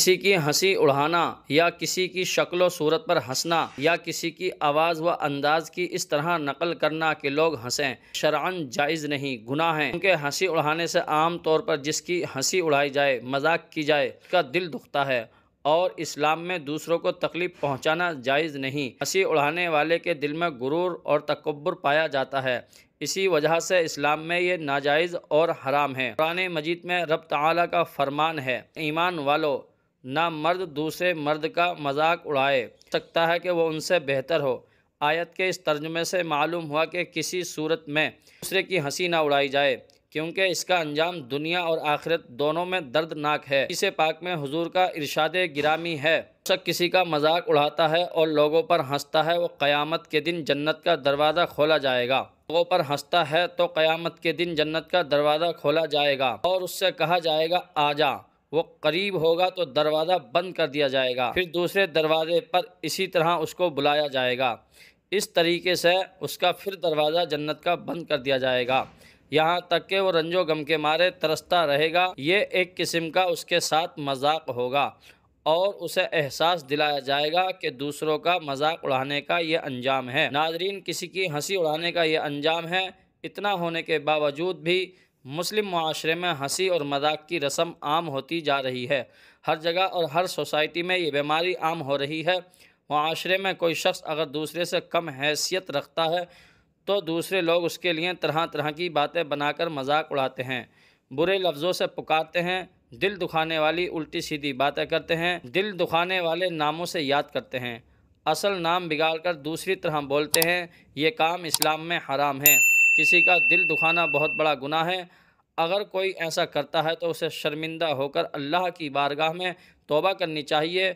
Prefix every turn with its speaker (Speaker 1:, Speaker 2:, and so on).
Speaker 1: کسی کی ہنسی اڑانا یا کسی کی شکل و صورت پر ہنسنا یا کسی کی آواز و انداز کی اس طرح نقل کرنا کہ لوگ ہنسیں، شرعاً جائز نہیں، گناہ ہے کیونکہ ہنسی اڑانے سے عام طور پر جس کی ہنسی اڑائی جائے، مذاق کی جائے، اس کا دل دکھتا ہے۔ اور اسلام میں دوسروں کو تکلیف پہنچانا جائز نہیں۔ ہنسی اڑانے والے کے دل میں غرور اور تکبر پایا جاتا ہے۔ اسی وجہ سے اسلام میں یہ ناجائز اور حرام ہے۔ قرآن مجید میں رب تعالیٰ کا فرمان ہے، ایمان والو نہ مرد دوسرے مرد کا مذاق اڑائے، سکتا ہے کہ وہ ان سے بہتر ہو۔ آیت کے اس ترجمے سے معلوم ہوا کہ کسی صورت میں دوسرے کی ہنسی نہ اڑائی جائے، کیونکہ اس کا انجام دنیا اور آخرت دونوں میں دردناک ہے۔ اسے پاک میں حضور کا ارشاد گرامی ہے شخص کسی کا مذاق اڑاتا ہے اور لوگوں پر ہنستا ہے، وہ قیامت کے دن جنت کا دروازہ کھولا جائے گا۔ لوگوں پر ہنستا ہے تو قیامت کے دن جنت کا دروازہ کھولا جائے گا اور اس سے کہا جائے گا آجا وہ قریب ہوگا تو دروازہ بند کر دیا جائے گا۔ پھر دوسرے دروازے پر اسی طرح اس کو بلایا جائے گا۔ اس طریقے سے اس کا پھر دروازہ جنت کا بند کر دیا جائے گا۔ یہاں تک کہ وہ رنج و غم کے مارے ترستا رہے گا۔ یہ ایک قسم کا اس کے ساتھ مذاق ہوگا اور اسے احساس دلایا جائے گا کہ دوسروں کا مذاق اڑانے کا یہ انجام ہے۔ ناظرین، کسی کی ہنسی اڑانے کا یہ انجام ہے۔ اتنا ہونے کے باوجود بھی مسلم معاشرے میں ہنسی اور مذاق کی رسم عام ہوتی جا رہی ہے۔ ہر جگہ اور ہر سوسائٹی میں یہ بیماری عام ہو رہی ہے۔ معاشرے میں کوئی شخص اگر دوسرے سے کم حیثیت رکھتا ہے تو دوسرے لوگ اس کے لیے طرح طرح کی باتیں بنا کر مذاق اڑاتے ہیں۔ برے لفظوں سے پکارتے ہیں، دل دکھانے والی الٹی سیدھی باتیں کرتے ہیں، دل دکھانے والے ناموں سے یاد کرتے ہیں۔ اصل نام بگاڑ کر دوسری طرح بولتے ہیں، یہ کام اسلام میں حرام ہے۔ کسی کا دل دکھانا بہت بڑا گناہ ہے۔ اگر کوئی ایسا کرتا ہے تو اسے شرمندہ ہو کر اللہ کی بارگاہ میں توبہ کرنی چاہیے۔